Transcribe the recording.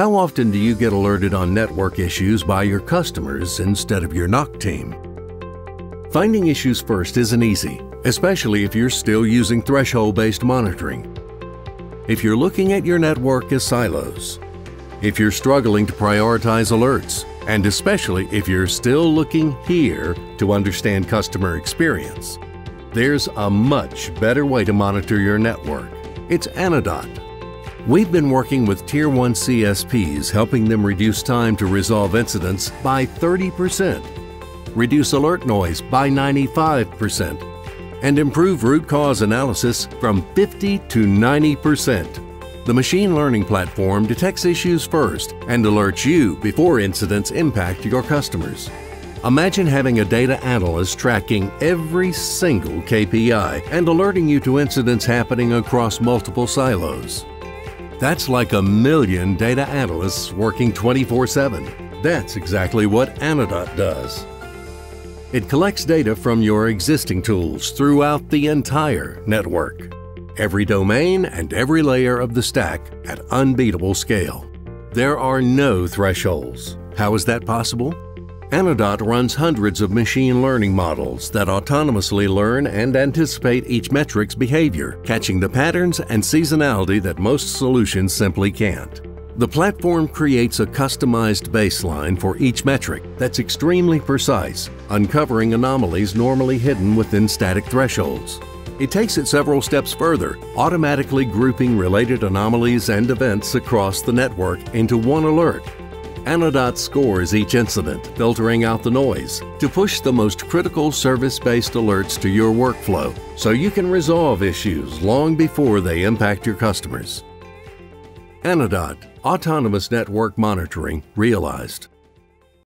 How often do you get alerted on network issues by your customers instead of your NOC team? Finding issues first isn't easy, especially if you're still using threshold-based monitoring. If you're looking at your network as silos, if you're struggling to prioritize alerts, and especially if you're still looking here to understand customer experience, there's a much better way to monitor your network. It's Anodot. We've been working with Tier 1 CSPs, helping them reduce time to resolve incidents by 30%, reduce alert noise by 95%, and improve root cause analysis from 50 to 90%. The machine learning platform detects issues first and alerts you before incidents impact your customers. Imagine having a data analyst tracking every single KPI and alerting you to incidents happening across multiple silos. That's like a million data analysts working 24 7. That's exactly what Anodot does. It collects data from your existing tools throughout the entire network, every domain and every layer of the stack at unbeatable scale. There are no thresholds. How is that possible? Anodot runs hundreds of machine learning models that autonomously learn and anticipate each metric's behavior, catching the patterns and seasonality that most solutions simply can't. The platform creates a customized baseline for each metric that's extremely precise, uncovering anomalies normally hidden within static thresholds. It takes it several steps further, automatically grouping related anomalies and events across the network into one alert Anodot scores each incident, filtering out the noise to push the most critical service-based alerts to your workflow so you can resolve issues long before they impact your customers. Anodot, Autonomous Network Monitoring, realized.